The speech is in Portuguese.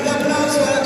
Obrigado, aplausos.